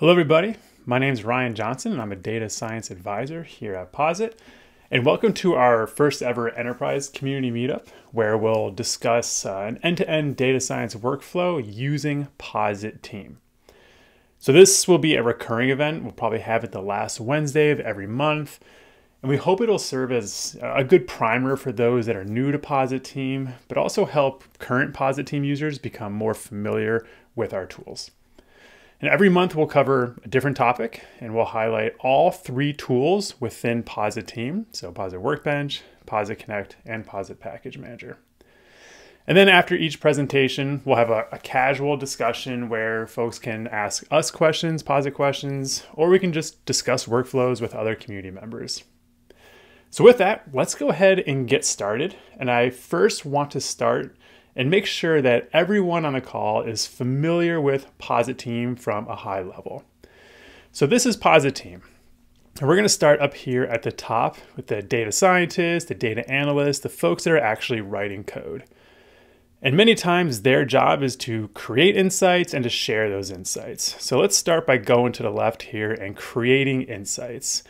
Hello, everybody. My name is Ryan Johnson, and I'm a data science advisor here at Posit. And welcome to our first ever enterprise community meetup, where we'll discuss uh, an end to end data science workflow using Posit Team. So, this will be a recurring event. We'll probably have it the last Wednesday of every month. And we hope it'll serve as a good primer for those that are new to Posit Team, but also help current Posit Team users become more familiar with our tools. And every month we'll cover a different topic and we'll highlight all three tools within Posit Team. So Posit Workbench, Posit Connect, and Posit Package Manager. And then after each presentation, we'll have a, a, casual discussion where folks can ask us questions, Posit questions, or we can just discuss workflows with other community members. So with that, let's go ahead and get started. And I first want to start and make sure that everyone on the call is familiar with Posit Team from a high level. So this is Posit Team. And we're going to start up here at the top with the data scientists, the data analysts, the folks that are actually writing code. And many times their job is to create insights and to share those insights. So let's start by going to the left here and creating insights.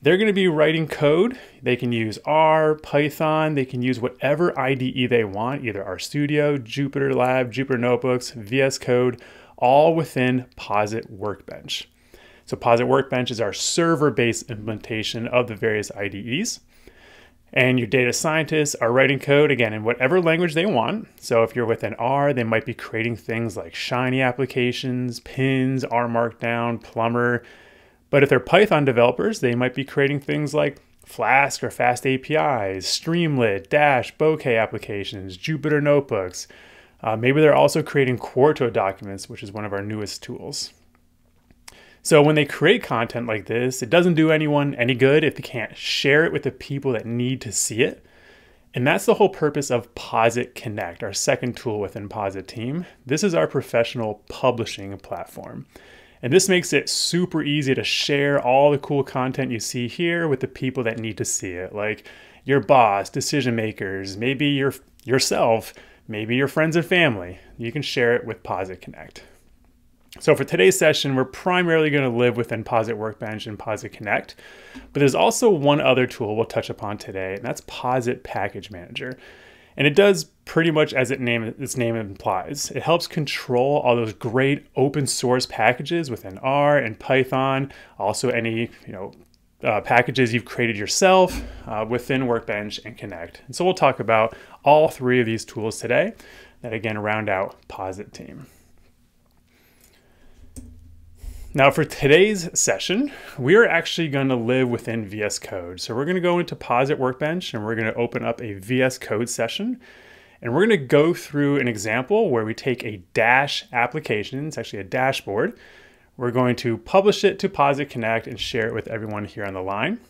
They're going to be writing code. They can use R, Python, they can use whatever IDE they want, either RStudio, Jupyter Lab, Jupyter Notebooks, VS Code, all within Posit Workbench. So Posit Workbench is our server-based implementation of the various IDEs. And your data scientists are writing code again in whatever language they want. So if you're within R, they might be creating things like Shiny applications, pins, R Markdown, Plumber, but if they're Python developers, they might be creating things like Flask or Fast APIs, Streamlit, Dash, Bokeh applications, Jupyter notebooks. Uh, maybe they're also creating Quarto documents, which is one of our newest tools. So when they create content like this, it doesn't do anyone any good if they can't share it with the people that need to see it. And that's the whole purpose of Posit Connect, our second tool within Posit Team. This is our professional publishing platform. And this makes it super easy to share all the cool content you see here with the people that need to see it, like your boss, decision makers, maybe your yourself, maybe your friends and family. You can share it with Posit Connect. So for today's session, we're primarily going to live within Posit Workbench and Posit Connect, but there's also one other tool we'll touch upon today, and that's Posit Package Manager. And it does pretty much as it name, its name implies. It helps control all those great open source packages within R and Python, also any you know uh, packages you've created yourself uh, within Workbench and Connect. And so we'll talk about all three of these tools today that again round out Posit Team. Now for today's session, we are actually going to live within VS Code. So we're going to go into Posit Workbench and we're going to open up a VS Code session. And we're going to go through an example where we take a Dash application, it's actually a dashboard. We're going to publish it to Posit Connect and share it with everyone here on the line.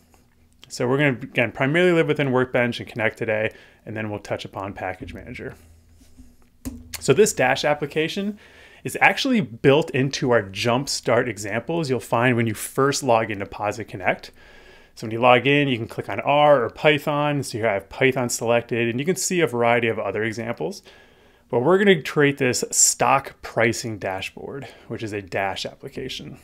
So we're going to, again, primarily live within Workbench and Connect today, and then we'll touch upon Package Manager. So this Dash application is actually built into our Jumpstart examples you'll find when you first log into Posit Connect. So when you log in, you can click on R or Python. So here I have Python selected, and you can see a variety of other examples. But we're going to create this stock pricing dashboard, which is a Dash application.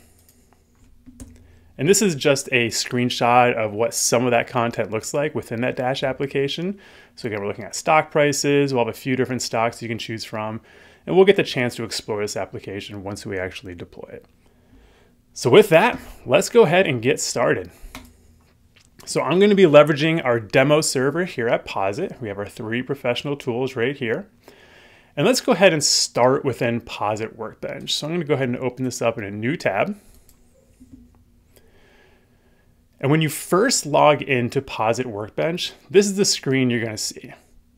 And this is just a screenshot of what some of that content looks like within that Dash application. So again, we're looking at stock prices. We'll have a few different stocks you can choose from and we'll get the chance to explore this application once we actually deploy it. So with that, let's go ahead and get started. So I'm going to be leveraging our demo server here at Posit. We have our three professional tools right here. And let's go ahead and start within Posit Workbench. So I'm going to go ahead and open this up in a new tab. And when you first log into Posit Workbench, this is the screen you're going to see.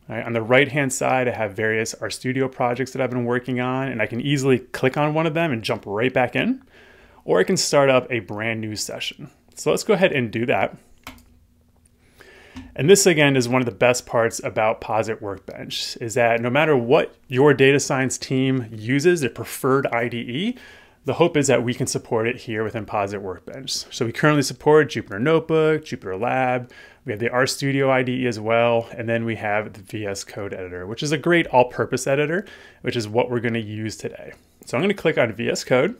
Right, on the right hand side, I have various RStudio projects that I've been working on, and I can easily click on one of them and jump right back in, or I can start up a brand new session. So let's go ahead and do that. And this again is one of the best parts about Posit Workbench is that no matter what your data science team uses, their preferred IDE, the hope is that we can support it here within Posit Workbench. So we currently support Jupyter Notebook, Jupyter Lab, we have the RStudio IDE as well, and then we have the VS Code editor, which is a great all-purpose editor, which is what we're gonna use today. So I'm gonna click on VS Code,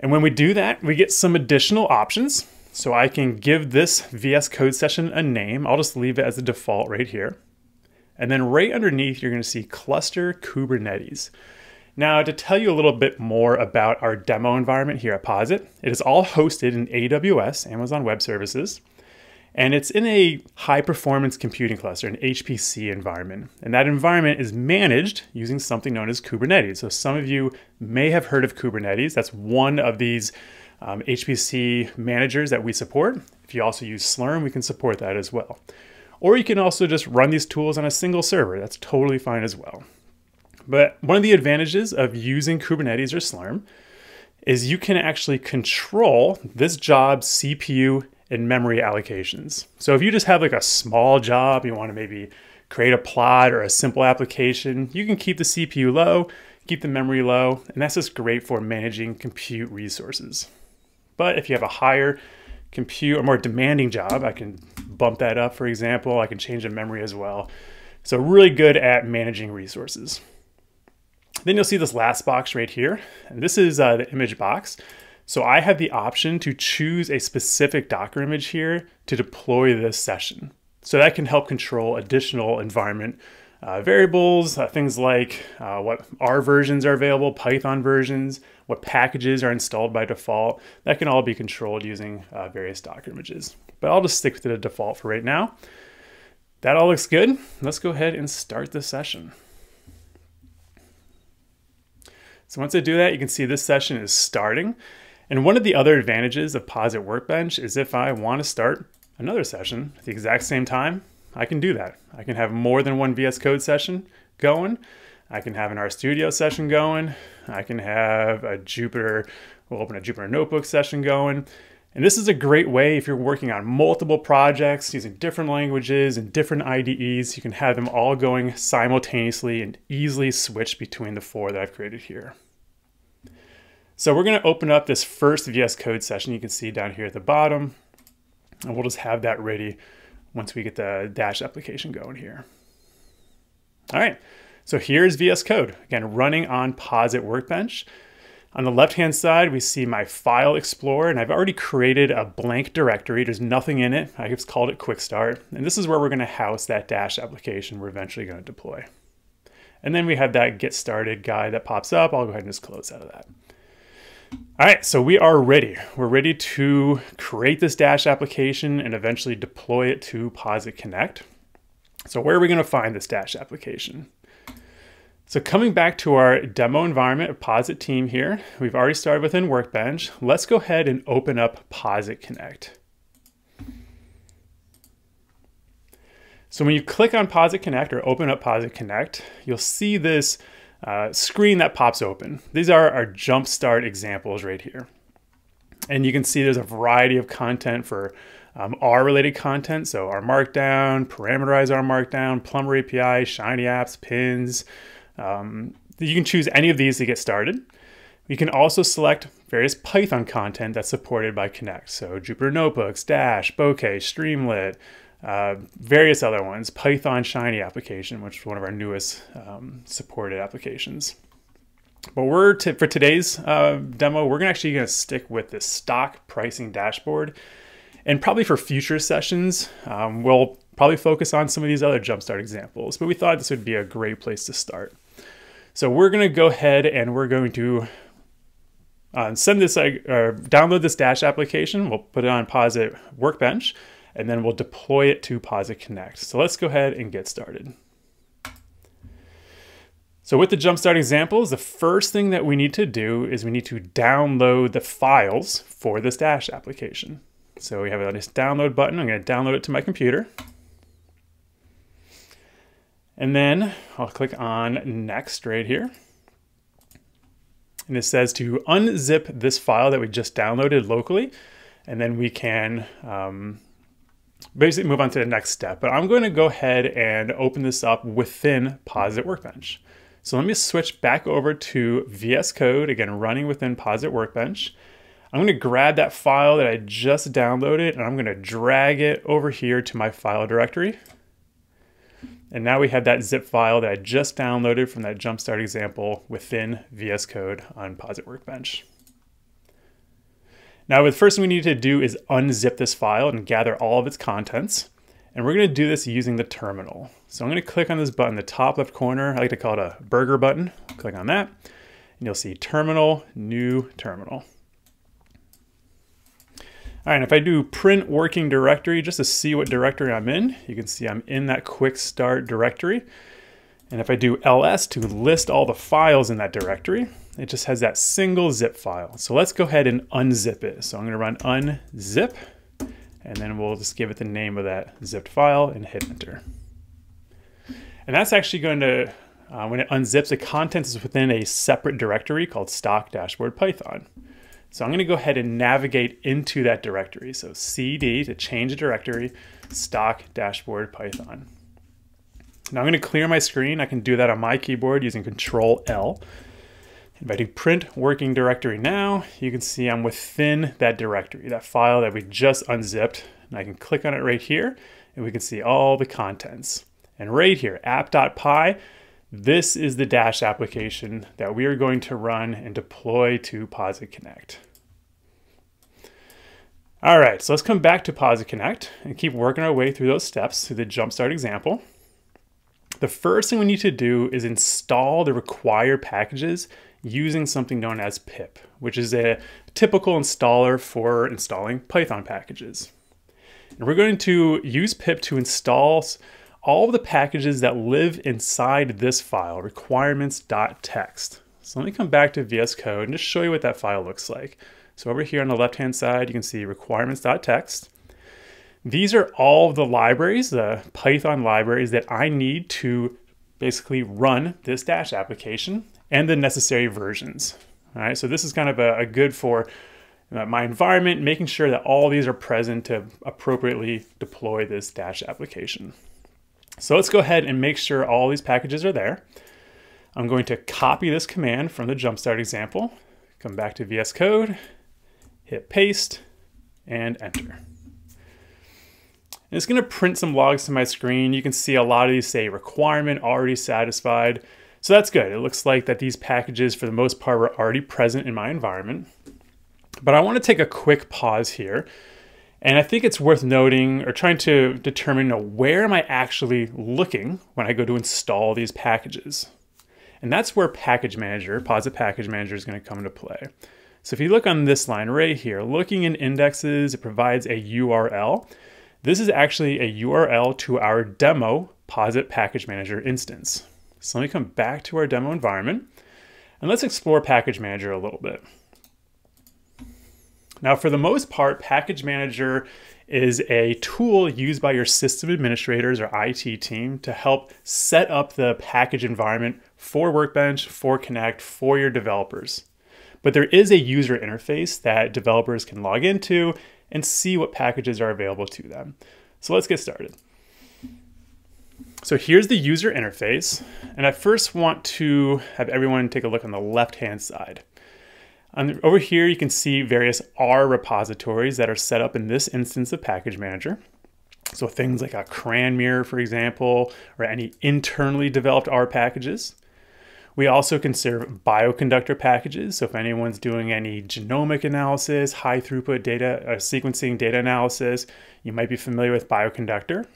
And when we do that, we get some additional options. So I can give this VS Code session a name. I'll just leave it as a default right here. And then right underneath, you're gonna see Cluster Kubernetes. Now, to tell you a little bit more about our demo environment here at Posit, it is all hosted in AWS, Amazon Web Services, and it's in a high performance computing cluster, an HPC environment. And that environment is managed using something known as Kubernetes. So some of you may have heard of Kubernetes. That's one of these um, HPC managers that we support. If you also use Slurm, we can support that as well. Or you can also just run these tools on a single server. That's totally fine as well. But one of the advantages of using Kubernetes or Slurm is you can actually control this job's CPU and memory allocations. So if you just have like a small job, you want to maybe create a plot or a simple application, you can keep the CPU low, keep the memory low, and that's just great for managing compute resources. But if you have a higher compute or more demanding job, I can bump that up, for example. I can change the memory as well. So really good at managing resources. Then you'll see this last box right here. And this is uh, the image box. So I have the option to choose a specific Docker image here to deploy this session. So that can help control additional environment uh, variables, uh, things like uh, what R versions are available, Python versions, what packages are installed by default. That can all be controlled using uh, various Docker images. But I'll just stick with the default for right now. That all looks good. Let's go ahead and start the session. So once I do that, you can see this session is starting. And one of the other advantages of Posit Workbench is if I want to start another session at the exact same time, I can do that. I can have more than one VS Code session going. I can have an RStudio session going. I can have a Jupyter, we'll open a Jupyter Notebook session going. And this is a great way if you're working on multiple projects using different languages and different IDEs, you can have them all going simultaneously and easily switch between the four that I've created here. So we're going to open up this first VS Code session you can see down here at the bottom. And we'll just have that ready once we get the Dash application going here. All right, so here's VS Code, again, running on Posit Workbench. On the left-hand side, we see my File Explorer, and I've already created a blank directory. There's nothing in it. I just called it Quick Start. And this is where we're gonna house that Dash application we're eventually gonna deploy. And then we have that Get Started guide that pops up. I'll go ahead and just close out of that. All right, so we are ready. We're ready to create this Dash application and eventually deploy it to Posit Connect. So where are we gonna find this Dash application? So coming back to our demo environment of Posit team here, we've already started within Workbench. Let's go ahead and open up Posit Connect. So when you click on Posit Connect or open up Posit Connect, you'll see this uh, screen that pops open. These are our jumpstart examples right here. And you can see there's a variety of content for um, R related content. So R Markdown, Parameterize R Markdown, Plumber API, Shiny Apps, Pins. Um, you can choose any of these to get started. You can also select various Python content that's supported by Connect. So Jupyter Notebooks, Dash, Bokeh, Streamlit, uh, various other ones, Python Shiny application, which is one of our newest um, supported applications. But we're for today's uh, demo, we're actually going to stick with the stock pricing dashboard. And probably for future sessions, um, we'll probably focus on some of these other Jumpstart examples. But we thought this would be a great place to start. So we're going to go ahead and we're going to uh, send this, uh, download this Dash application. We'll put it on Posit Workbench and then we'll deploy it to Posit Connect. So let's go ahead and get started. So with the Jumpstart examples, the first thing that we need to do is we need to download the files for this Dash application. So we have a nice download button. I'm going to download it to my computer. And then I'll click on next right here. And it says to unzip this file that we just downloaded locally. And then we can um, basically move on to the next step. But I'm going to go ahead and open this up within Posit Workbench. So let me switch back over to VS Code, again, running within Posit Workbench. I'm going to grab that file that I just downloaded and I'm going to drag it over here to my file directory. And now we have that zip file that I just downloaded from that Jumpstart example within VS Code on Posit Workbench. Now, the first thing we need to do is unzip this file and gather all of its contents. And we're going to do this using the terminal. So I'm going to click on this button, the top left corner. I like to call it a burger button. Click on that, and you'll see terminal, new terminal. All right, if I do print working directory just to see what directory I'm in, you can see I'm in that quick start directory. And if I do ls to list all the files in that directory, it just has that single zip file. So let's go ahead and unzip it. So I'm gonna run unzip, and then we'll just give it the name of that zipped file and hit enter. And that's actually going to, uh, when it unzips, the contents is within a separate directory called stock dashboard Python. So I'm going to go ahead and navigate into that directory. So cd to change a directory, stock dashboard Python. Now I'm going to clear my screen. I can do that on my keyboard using Control L. If I do print working directory now, you can see I'm within that directory, that file that we just unzipped. And I can click on it right here and we can see all the contents. And right here, app.py, this is the Dash application that we are going to run and deploy to Posit Connect. All right, so let's come back to Posit Connect and keep working our way through those steps through the Jumpstart example. The first thing we need to do is install the required packages using something known as pip, which is a typical installer for installing Python packages. And we're going to use pip to install all of the packages that live inside this file, requirements.txt. So let me come back to VS Code and just show you what that file looks like. So over here on the left-hand side, you can see requirements.txt. These are all the libraries, the Python libraries that I need to basically run this Dash application and the necessary versions. All right, so this is kind of a, a good for uh, my environment, making sure that all these are present to appropriately deploy this Dash application. So let's go ahead and make sure all these packages are there. I'm going to copy this command from the Jumpstart example, come back to VS Code, hit paste, and enter. And it's going to print some logs to my screen. You can see a lot of these say requirement already satisfied. So that's good. It looks like that these packages, for the most part, were already present in my environment. But I want to take a quick pause here and I think it's worth noting or trying to determine where am I actually looking when I go to install these packages. And that's where Package Manager, Posit Package Manager is going to come into play. So if you look on this line right here, looking in indexes, it provides a URL. This is actually a URL to our demo Posit Package Manager instance. So let me come back to our demo environment and let's explore Package Manager a little bit. Now, for the most part, Package Manager is a tool used by your system administrators or IT team to help set up the package environment for Workbench, for Connect, for your developers. But there is a user interface that developers can log into and see what packages are available to them. So let's get started. So here's the user interface, and I first want to have everyone take a look on the left-hand side. Over here, you can see various R repositories that are set up in this instance of Package Manager. So things like a CRAN mirror, for example, or any internally developed R packages. We also can serve bioconductor packages. So if anyone's doing any genomic analysis, high throughput data, uh, sequencing data analysis, you might be familiar with bioconductor.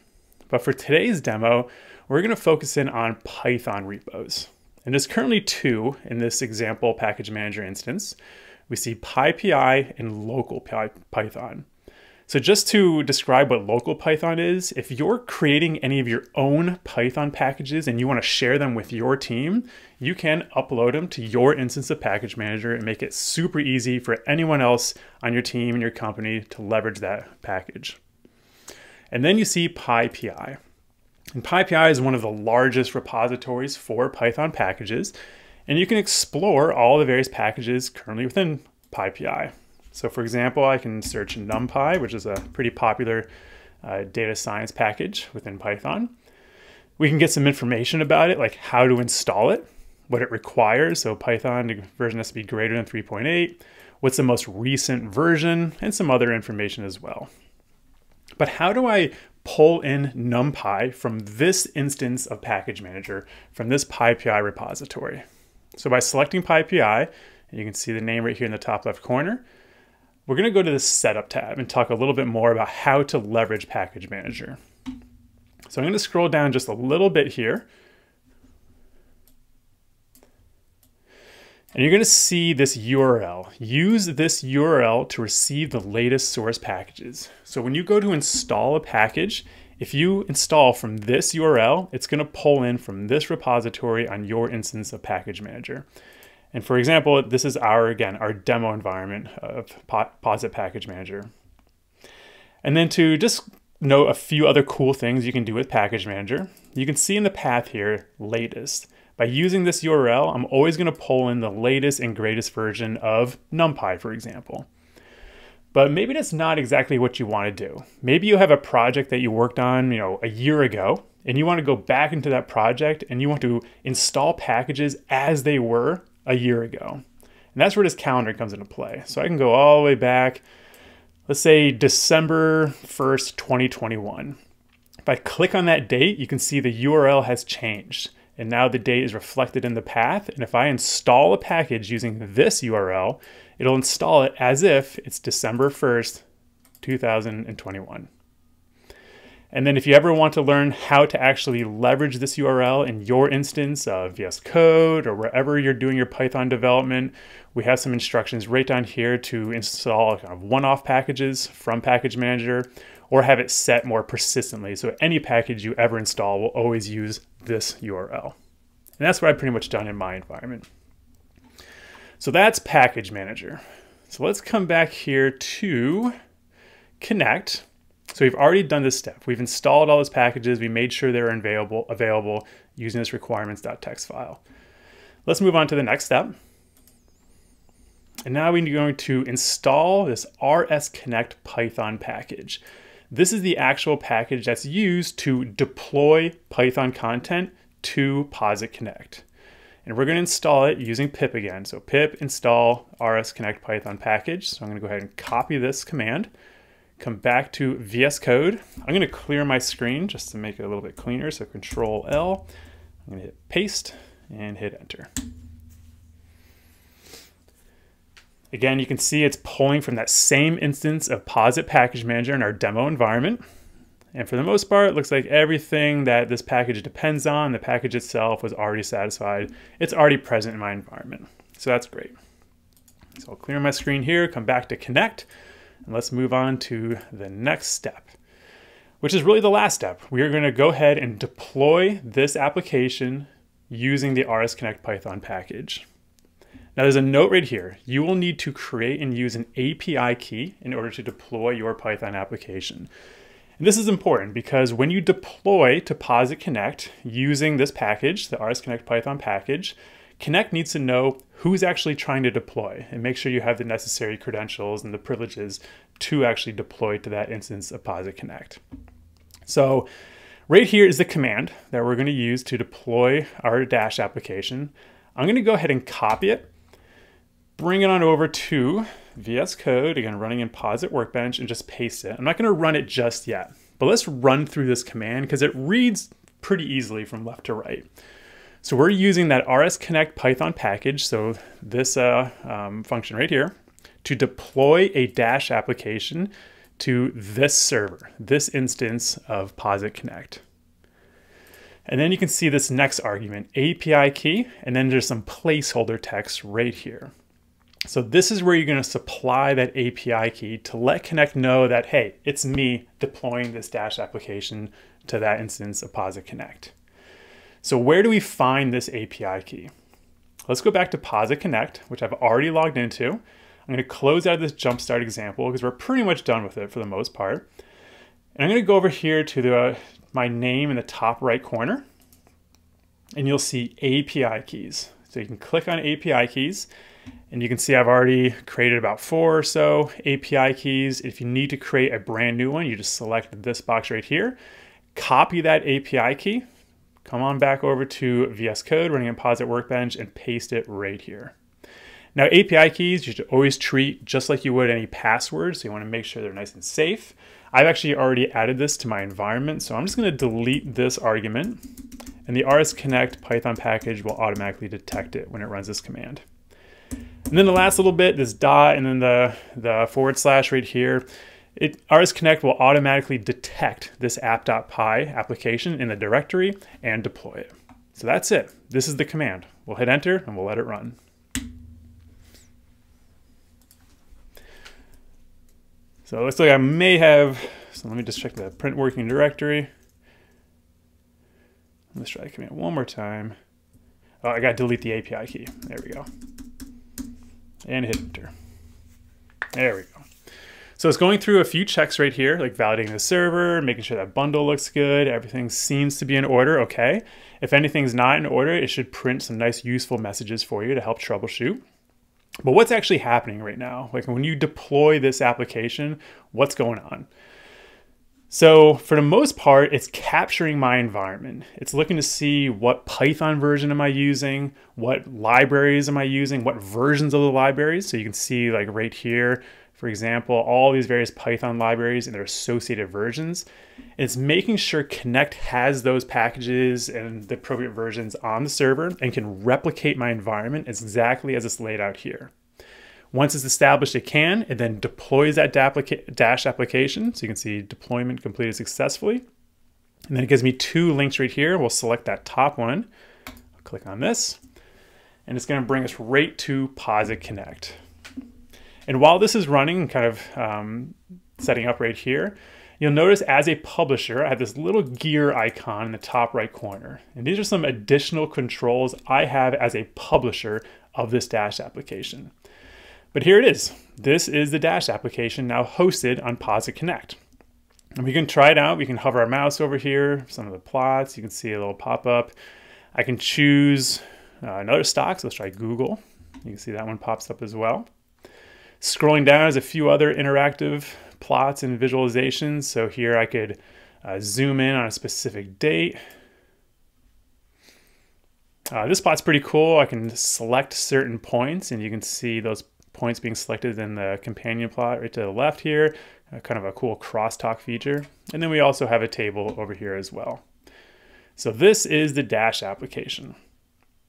But for today's demo, we're gonna focus in on Python repos. And there's currently two in this example package manager instance. We see PyPI and local Python. So just to describe what local Python is, if you're creating any of your own Python packages and you want to share them with your team, you can upload them to your instance of Package Manager and make it super easy for anyone else on your team and your company to leverage that package. And then you see PyPI. And PyPI is one of the largest repositories for Python packages, and you can explore all the various packages currently within PyPI. So for example, I can search NumPy, which is a pretty popular uh, data science package within Python. We can get some information about it, like how to install it, what it requires. So Python version has to be greater than 3.8, what's the most recent version, and some other information as well. But how do I pull in NumPy from this instance of Package Manager from this PyPI repository. So by selecting PyPI, you can see the name right here in the top left corner, we're going to go to the Setup tab and talk a little bit more about how to leverage Package Manager. So I'm going to scroll down just a little bit here. And you're going to see this URL. Use this URL to receive the latest source packages. So when you go to install a package, if you install from this URL, it's going to pull in from this repository on your instance of Package Manager. And for example, this is our, again, our demo environment of POSIT Package Manager. And then to just note a few other cool things you can do with Package Manager, you can see in the path here, latest. By using this URL, I'm always going to pull in the latest and greatest version of NumPy, for example. But maybe that's not exactly what you want to do. Maybe you have a project that you worked on, you know, a year ago, and you want to go back into that project and you want to install packages as they were a year ago. And that's where this calendar comes into play. So I can go all the way back, let's say December 1st, 2021. If I click on that date, you can see the URL has changed. And now the date is reflected in the path. And if I install a package using this URL, it'll install it as if it's December 1st, 2021. And then if you ever want to learn how to actually leverage this URL in your instance of VS Code or wherever you're doing your Python development, we have some instructions right down here to install kind of one-off packages from Package Manager or have it set more persistently. So any package you ever install will always use this URL. And that's what I've pretty much done in my environment. So that's Package Manager. So let's come back here to Connect. So we've already done this step. We've installed all those packages. We made sure they're available, available using this requirements.txt file. Let's move on to the next step. And now we're going to install this RS Connect Python package. This is the actual package that's used to deploy Python content to POSIT Connect. And we're going to install it using pip again. So pip install rs connect python package. So I'm going to go ahead and copy this command, come back to VS Code. I'm going to clear my screen just to make it a little bit cleaner. So control L, I'm going to hit paste and hit enter. Again, you can see it's pulling from that same instance of POSIT Package Manager in our demo environment. And for the most part, it looks like everything that this package depends on, the package itself was already satisfied. It's already present in my environment. So that's great. So I'll clear my screen here, come back to connect, and let's move on to the next step, which is really the last step. We are gonna go ahead and deploy this application using the RS Connect Python package. Now there's a note right here. You will need to create and use an API key in order to deploy your Python application. And this is important because when you deploy to POSIT Connect using this package, the RS Connect Python package, Connect needs to know who's actually trying to deploy and make sure you have the necessary credentials and the privileges to actually deploy to that instance of POSIT Connect. So right here is the command that we're going to use to deploy our Dash application. I'm going to go ahead and copy it bring it on over to VS Code, again, running in POSIT Workbench, and just paste it. I'm not gonna run it just yet, but let's run through this command because it reads pretty easily from left to right. So we're using that RS Connect Python package, so this uh, um, function right here, to deploy a Dash application to this server, this instance of POSIT Connect. And then you can see this next argument, API key, and then there's some placeholder text right here. So this is where you're going to supply that API key to let Connect know that, hey, it's me deploying this Dash application to that instance of POSIT Connect. So where do we find this API key? Let's go back to POSIT Connect, which I've already logged into. I'm going to close out of this Jumpstart example because we're pretty much done with it for the most part. And I'm going to go over here to the, uh, my name in the top right corner, and you'll see API keys. So you can click on API keys, and you can see I've already created about four or so API keys. If you need to create a brand new one, you just select this box right here, copy that API key, come on back over to VS Code running in POSIT Workbench and paste it right here. Now API keys you should always treat just like you would any password, so you want to make sure they're nice and safe. I've actually already added this to my environment, so I'm just going to delete this argument, and the RS Connect Python package will automatically detect it when it runs this command. And then the last little bit, this dot and then the, the forward slash right here, it, RS Connect will automatically detect this app.py application in the directory and deploy it. So that's it. This is the command. We'll hit enter and we'll let it run. So it looks like I may have, so let me just check the print working directory. Let's try the command one more time. Oh, I got to delete the API key. There we go. And hit enter. There we go. So it's going through a few checks right here, like validating the server, making sure that bundle looks good, everything seems to be in order, okay. If anything's not in order, it should print some nice useful messages for you to help troubleshoot. But what's actually happening right now? Like when you deploy this application, what's going on? So for the most part, it's capturing my environment. It's looking to see what Python version am I using, what libraries am I using, what versions of the libraries. So you can see like right here, for example, all these various Python libraries and their associated versions. It's making sure Connect has those packages and the appropriate versions on the server and can replicate my environment exactly as it's laid out here. Once it's established, it can, it then deploys that Dash application. So you can see deployment completed successfully. And then it gives me two links right here. We'll select that top one. I'll click on this. And it's going to bring us right to Posit Connect. And while this is running, kind of um, setting up right here, you'll notice as a publisher, I have this little gear icon in the top right corner. And these are some additional controls I have as a publisher of this Dash application. But here it is. This is the Dash application now hosted on Posit Connect. And we can try it out. We can hover our mouse over here, some of the plots. You can see a little pop-up. I can choose uh, another stock. So let's try Google. You can see that one pops up as well. Scrolling down is a few other interactive plots and visualizations. So here I could uh, zoom in on a specific date. Uh, this plot's pretty cool. I can select certain points and you can see those points being selected in the companion plot right to the left here, uh, kind of a cool crosstalk feature. And then we also have a table over here as well. So this is the Dash application.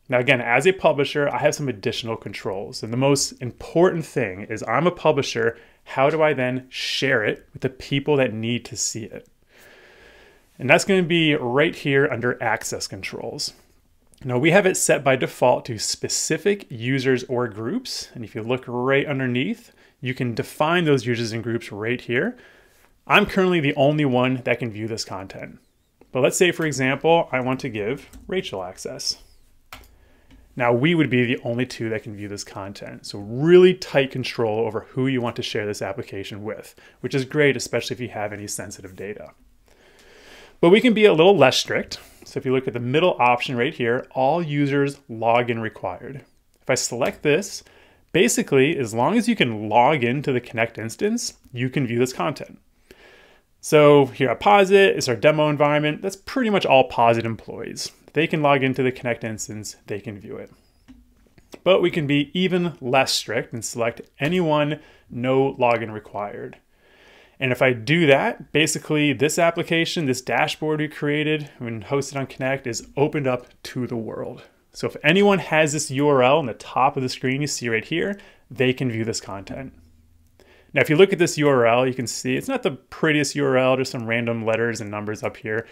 Now, again, as a publisher, I have some additional controls. And the most important thing is I'm a publisher. How do I then share it with the people that need to see it? And that's going to be right here under access controls. Now we have it set by default to specific users or groups. And if you look right underneath, you can define those users and groups right here. I'm currently the only one that can view this content. But let's say, for example, I want to give Rachel access. Now we would be the only two that can view this content. So really tight control over who you want to share this application with, which is great, especially if you have any sensitive data. But we can be a little less strict. So if you look at the middle option right here, all users login required. If I select this, basically, as long as you can log into the Connect instance, you can view this content. So here at Posit is our demo environment. That's pretty much all Posit employees they can log into the Connect instance, they can view it. But we can be even less strict and select anyone, no login required. And if I do that, basically this application, this dashboard we created when hosted on Connect is opened up to the world. So if anyone has this URL on the top of the screen you see right here, they can view this content. Now, if you look at this URL, you can see it's not the prettiest URL, just some random letters and numbers up here.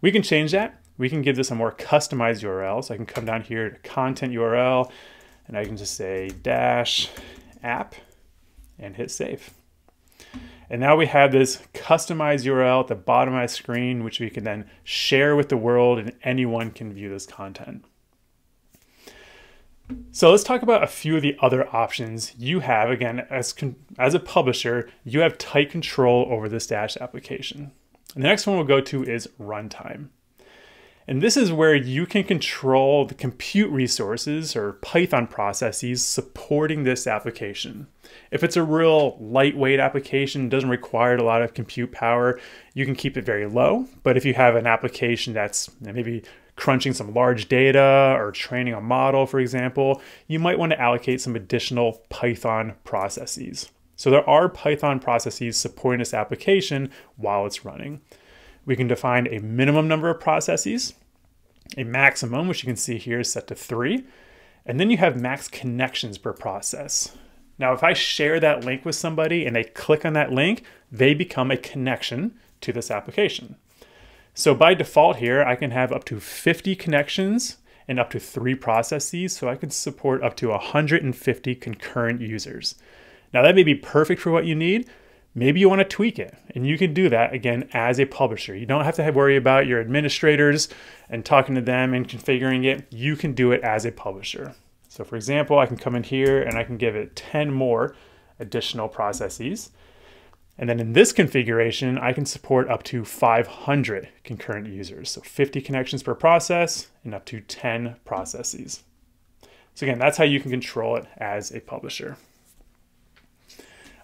We can change that we can give this a more customized URL. So I can come down here to content URL and I can just say dash app and hit save. And now we have this customized URL at the bottom of my screen, which we can then share with the world and anyone can view this content. So let's talk about a few of the other options you have. Again, as, as a publisher, you have tight control over this Dash application. And the next one we'll go to is runtime. And this is where you can control the compute resources or Python processes supporting this application. If it's a real lightweight application, doesn't require a lot of compute power, you can keep it very low. But if you have an application that's maybe crunching some large data or training a model, for example, you might want to allocate some additional Python processes. So there are Python processes supporting this application while it's running. We can define a minimum number of processes. A maximum, which you can see here, is set to three. And then you have max connections per process. Now, if I share that link with somebody and they click on that link, they become a connection to this application. So by default here, I can have up to 50 connections and up to three processes. So I can support up to 150 concurrent users. Now that may be perfect for what you need. Maybe you want to tweak it and you can do that again as a publisher. You don't have to worry about your administrators and talking to them and configuring it. You can do it as a publisher. So for example, I can come in here and I can give it 10 more additional processes. And then in this configuration, I can support up to 500 concurrent users. So 50 connections per process and up to 10 processes. So again, that's how you can control it as a publisher.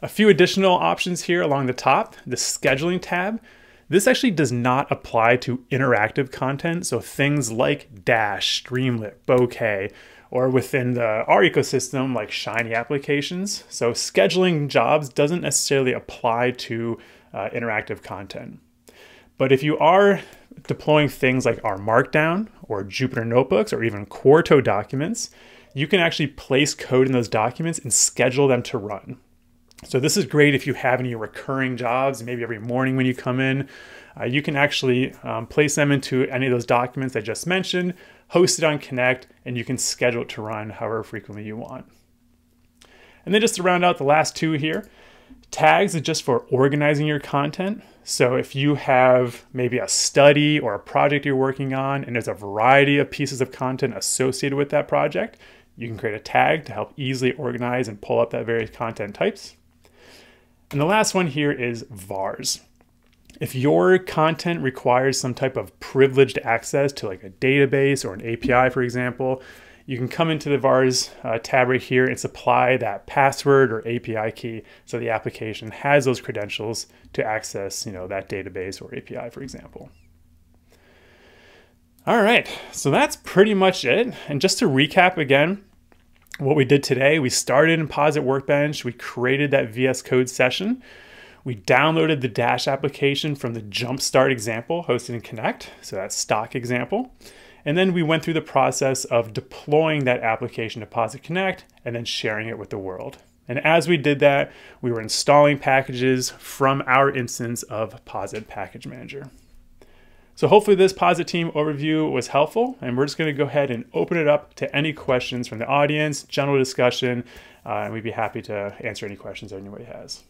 A few additional options here along the top, the scheduling tab. This actually does not apply to interactive content, so things like Dash, Streamlit, Bokeh, or within the R ecosystem like Shiny applications. So scheduling jobs doesn't necessarily apply to uh, interactive content. But if you are deploying things like R Markdown or Jupyter Notebooks or even Quarto documents, you can actually place code in those documents and schedule them to run. So this is great if you have any recurring jobs, maybe every morning when you come in, uh, you can actually um, place them into any of those documents I just mentioned, host it on Connect, and you can schedule it to run however frequently you want. And then just to round out the last two here, tags is just for organizing your content. So if you have maybe a study or a project you're working on, and there's a variety of pieces of content associated with that project, you can create a tag to help easily organize and pull up that various content types. And the last one here is VARs. If your content requires some type of privileged access to like a database or an API, for example, you can come into the VARs uh, tab right here and supply that password or API key so the application has those credentials to access you know, that database or API, for example. All right, so that's pretty much it. And just to recap again, what we did today, we started in Posit Workbench, we created that VS Code session, we downloaded the Dash application from the Jumpstart example hosted in Connect, so that's stock example. And then we went through the process of deploying that application to Posit Connect and then sharing it with the world. And as we did that, we were installing packages from our instance of Posit Package Manager. So hopefully this Posit Team overview was helpful, and we're just going to go ahead and open it up to any questions from the audience, general discussion, uh, and we'd be happy to answer any questions anybody has.